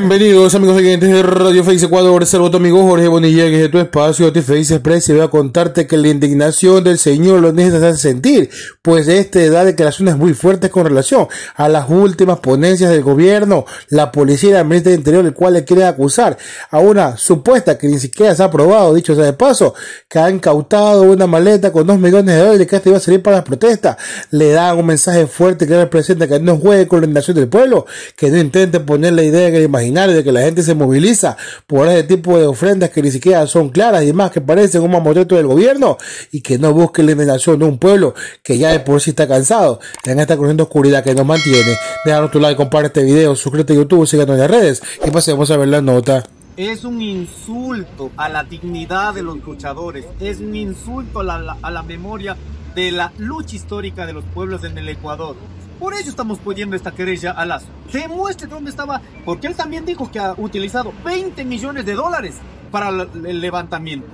Bienvenidos amigos oyentes de Radio Face Ecuador, saludo amigo Jorge Bonilla que es de tu espacio de Face Express y voy a contarte que la indignación del Señor lo necesita sentir, pues este da declaraciones muy fuertes con relación a las últimas ponencias del gobierno, la policía y la ministra de Interior, el cual le quiere acusar a una supuesta que ni siquiera se ha aprobado, dicho sea de paso, que ha incautado una maleta con dos millones de dólares que esta iba a salir para las protestas, le dan un mensaje fuerte que representa que no juegue con la indignación del pueblo, que no intente poner la idea que de que la gente se moviliza por ese tipo de ofrendas que ni siquiera son claras y más que parecen un mamotreto del gobierno y que no busque la indignación de un pueblo que ya de por sí está cansado en esta corriente oscuridad que nos mantiene. Déjanos tu like, comparte este video, suscríbete a YouTube, síganos en las redes y pasemos a ver la nota. Es un insulto a la dignidad de los luchadores, es un insulto a la, a la memoria de la lucha histórica de los pueblos en el Ecuador. Por ello estamos pidiendo esta querella a Lazo. Demuestre dónde estaba, porque él también dijo que ha utilizado 20 millones de dólares para el levantamiento.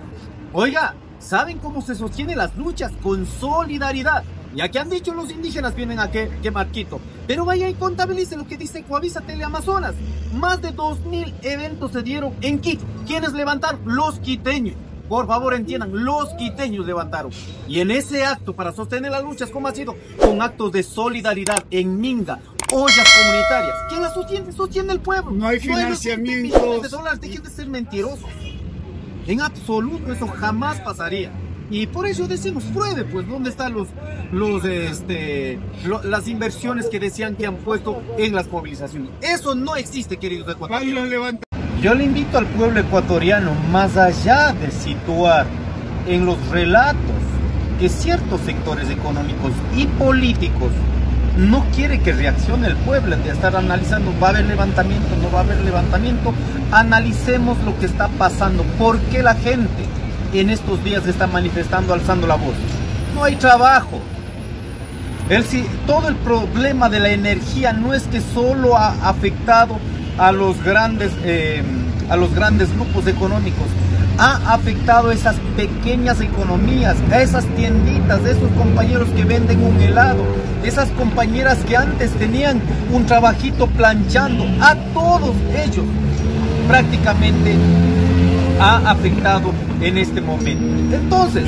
Oiga, ¿saben cómo se sostienen las luchas? Con solidaridad. Ya que han dicho los indígenas vienen a que, quemar Quito. Pero vaya y contabilice lo que dice Coavisa Teleamazonas. Más de 2.000 eventos se dieron en Quito. ¿Quiénes levantaron? Los quiteños. Por favor entiendan, los quiteños levantaron. Y en ese acto para sostener las luchas, ¿cómo ha sido? Con actos de solidaridad en Minga, ollas comunitarias. ¿Quién las sostiene? Sostiene el pueblo. No hay financiamiento. No de dólares, dejen de ser mentirosos. En absoluto eso jamás pasaría. Y por eso decimos, pruebe, pues, dónde están los, los, este, las inversiones que decían que han puesto en las movilizaciones. Eso no existe, queridos ecuatorianos. Yo le invito al pueblo ecuatoriano, más allá de situar en los relatos que ciertos sectores económicos y políticos no quiere que reaccione el pueblo de estar analizando, va a haber levantamiento, no va a haber levantamiento, analicemos lo que está pasando, por qué la gente en estos días está manifestando, alzando la voz. No hay trabajo. El, todo el problema de la energía no es que solo ha afectado a los grandes, eh, a los grandes grupos económicos. Ha afectado esas pequeñas economías, a esas tienditas, esos compañeros que venden un helado, esas compañeras que antes tenían un trabajito planchando, a todos ellos prácticamente ha afectado en este momento. Entonces,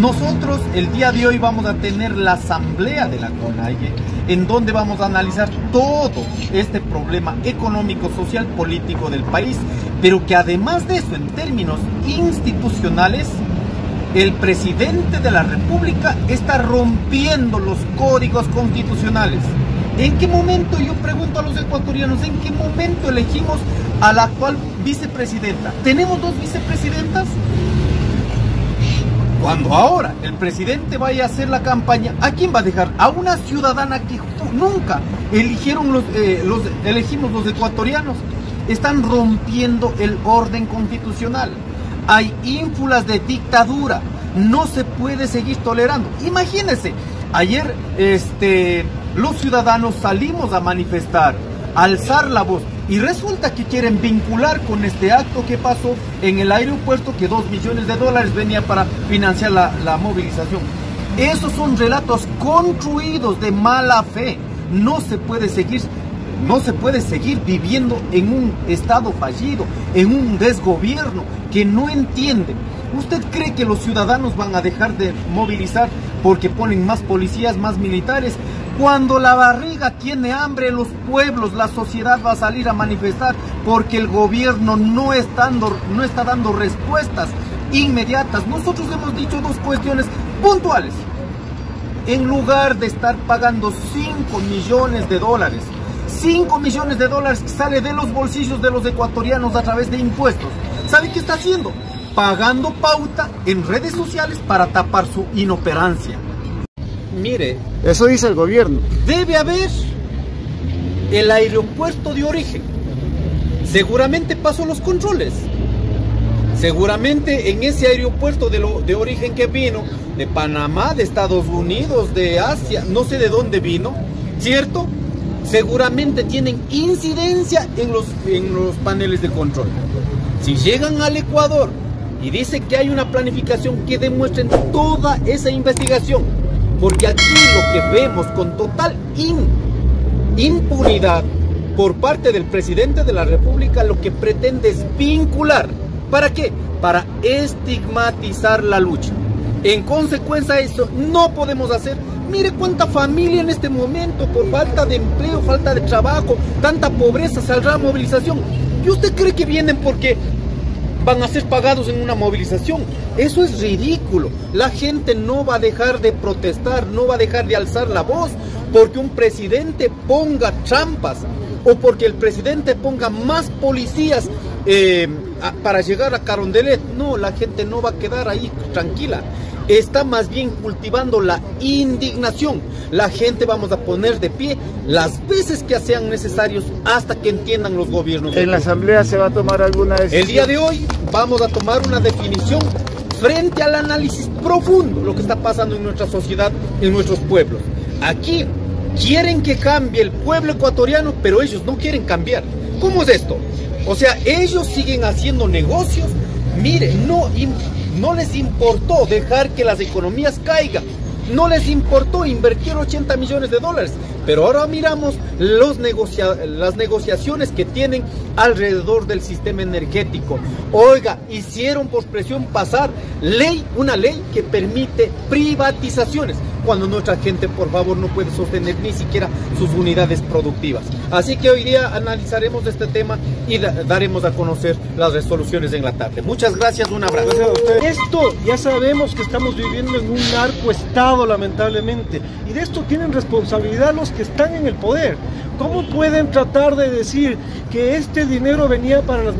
nosotros el día de hoy vamos a tener la asamblea de la CONAIE en donde vamos a analizar todo este problema económico, social, político del país, pero que además de eso, en términos institucionales, el presidente de la República está rompiendo los códigos constitucionales. ¿En qué momento, yo pregunto a los ecuatorianos, en qué momento elegimos a la actual vicepresidenta? ¿Tenemos dos vicepresidentas? Cuando ahora el presidente vaya a hacer la campaña, ¿a quién va a dejar? A una ciudadana que nunca eligieron eh, los, elegimos los ecuatorianos. Están rompiendo el orden constitucional. Hay ínfulas de dictadura. No se puede seguir tolerando. Imagínense, ayer este, los ciudadanos salimos a manifestar, alzar la voz. Y resulta que quieren vincular con este acto que pasó en el aeropuerto que dos millones de dólares venía para financiar la, la movilización. Esos son relatos construidos de mala fe. No se puede seguir no se puede seguir viviendo en un estado fallido, en un desgobierno que no entiende. ¿Usted cree que los ciudadanos van a dejar de movilizar porque ponen más policías, más militares? Cuando la barriga tiene hambre, los pueblos, la sociedad va a salir a manifestar porque el gobierno no está dando, no está dando respuestas inmediatas. Nosotros hemos dicho dos cuestiones puntuales. En lugar de estar pagando 5 millones de dólares, 5 millones de dólares sale de los bolsillos de los ecuatorianos a través de impuestos, ¿sabe qué está haciendo? Pagando pauta en redes sociales para tapar su inoperancia mire. Eso dice el gobierno. Debe haber el aeropuerto de origen. Seguramente pasó los controles. Seguramente en ese aeropuerto de, lo, de origen que vino, de Panamá, de Estados Unidos, de Asia, no sé de dónde vino, ¿cierto? Seguramente tienen incidencia en los, en los paneles de control. Si llegan al Ecuador y dice que hay una planificación que demuestre toda esa investigación, porque aquí lo que vemos con total impunidad por parte del presidente de la República lo que pretende es vincular. ¿Para qué? Para estigmatizar la lucha. En consecuencia eso, no podemos hacer. Mire cuánta familia en este momento, por falta de empleo, falta de trabajo, tanta pobreza, saldrá a movilización. ¿Y usted cree que vienen porque van a ser pagados en una movilización? Eso es ridículo. La gente no va a dejar de protestar, no va a dejar de alzar la voz porque un presidente ponga trampas o porque el presidente ponga más policías eh, para llegar a Carondelet. No, la gente no va a quedar ahí tranquila está más bien cultivando la indignación. La gente vamos a poner de pie las veces que sean necesarios hasta que entiendan los gobiernos. ¿En la asamblea se va a tomar alguna decisión? El día de hoy vamos a tomar una definición frente al análisis profundo lo que está pasando en nuestra sociedad, en nuestros pueblos. Aquí quieren que cambie el pueblo ecuatoriano, pero ellos no quieren cambiar. ¿Cómo es esto? O sea, ellos siguen haciendo negocios. Mire, no no les importó dejar que las economías caigan. No les importó invertir 80 millones de dólares. Pero ahora miramos los las negociaciones que tienen alrededor del sistema energético. Oiga, hicieron por presión pasar ley, una ley que permite privatizaciones cuando nuestra gente, por favor, no puede sostener ni siquiera sus unidades productivas. Así que hoy día analizaremos este tema y daremos a conocer las resoluciones en la tarde. Muchas gracias, un abrazo. Esto ya sabemos que estamos viviendo en un narco estado, lamentablemente, y de esto tienen responsabilidad los que están en el poder. ¿Cómo pueden tratar de decir que este dinero venía para las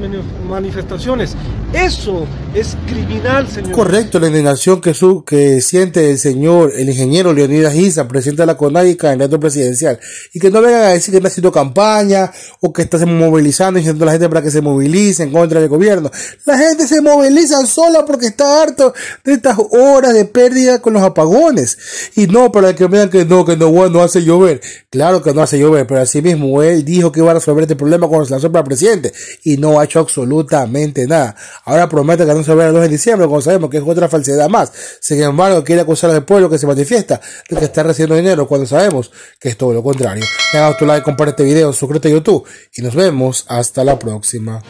manifestaciones? Eso es criminal, señor. Correcto, la indignación que, su, que siente el señor, el ingeniero Leonidas Giza, presidente de la CONAI y candidato presidencial. Y que no vengan a decir que está haciendo campaña o que está movilizando diciendo a la gente para que se movilice en contra del gobierno. La gente se moviliza sola porque está harto de estas horas de pérdida con los apagones. Y no para que vean que no, que no, no hace llover. Claro que no hace llover, pero así mismo él dijo que iba a resolver este problema cuando se lanzó para presidente y no ha hecho absolutamente nada. Ahora promete que no se va el 2 de diciembre, cuando sabemos que es otra falsedad más. Sin embargo, quiere acusar al pueblo que se manifiesta de que está recibiendo dinero cuando sabemos que es todo lo contrario. Deja tu like, comparte este video, suscríbete a YouTube y nos vemos hasta la próxima.